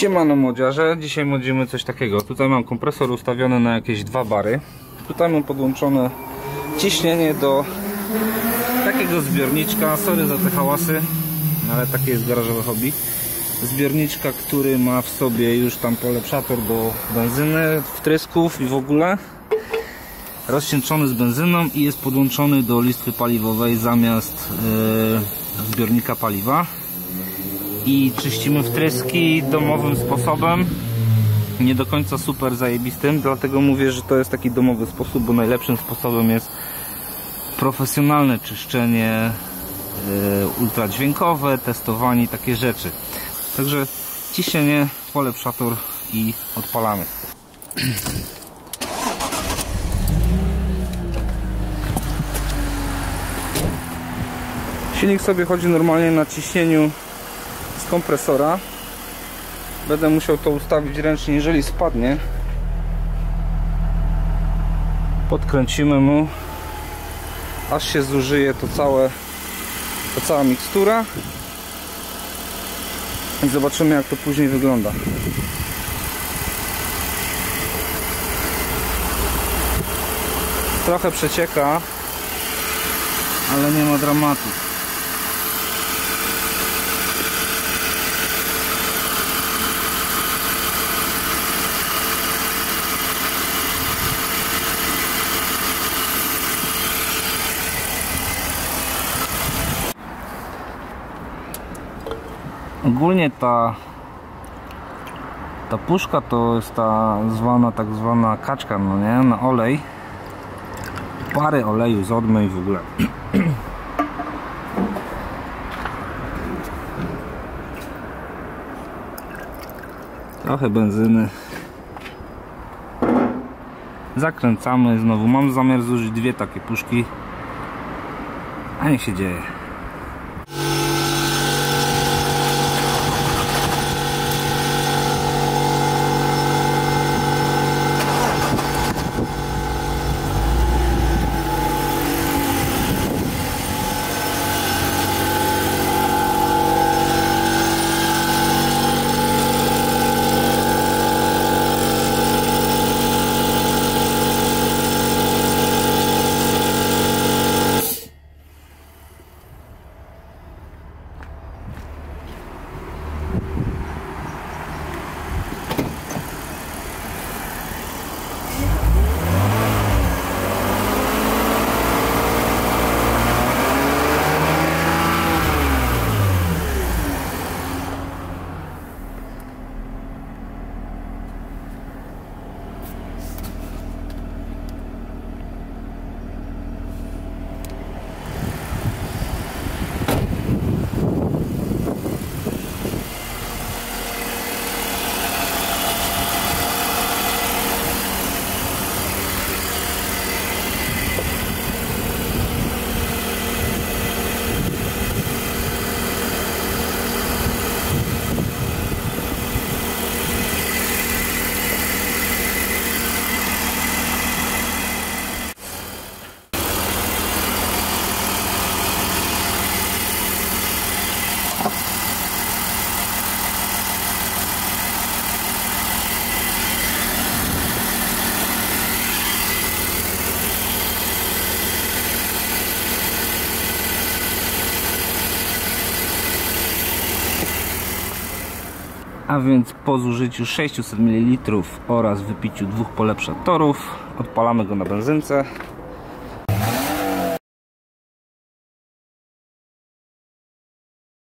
Siemano młodziarze, dzisiaj modzimy coś takiego. Tutaj mam kompresor ustawiony na jakieś dwa bary. Tutaj mam podłączone ciśnienie do takiego zbiorniczka. Sorry za te hałasy, ale takie jest garażowe hobby. Zbiorniczka, który ma w sobie już tam polepszator do benzyny, wtrysków i w ogóle. Rozcieńczony z benzyną i jest podłączony do listwy paliwowej zamiast yy, zbiornika paliwa i czyścimy wtryski domowym sposobem. Nie do końca super zajebistym dlatego mówię, że to jest taki domowy sposób bo najlepszym sposobem jest profesjonalne czyszczenie yy, ultradźwiękowe, testowanie takie rzeczy. Także ciśnienie, polepszator i odpalamy. Silnik sobie chodzi normalnie na ciśnieniu kompresora. Będę musiał to ustawić ręcznie jeżeli spadnie. Podkręcimy mu aż się zużyje to całe ta cała mikstura. I zobaczymy jak to później wygląda. Trochę przecieka ale nie ma dramatu Ogólnie ta ta puszka to jest ta zwana tak zwana kaczka, no nie, na olej. Pary oleju z odmy i w ogóle. Trochę benzyny. Zakręcamy znowu. Mam zamiar zużyć dwie takie puszki. A niech się dzieje A więc po zużyciu 600 ml oraz wypiciu dwóch polepszatorów odpalamy go na benzynce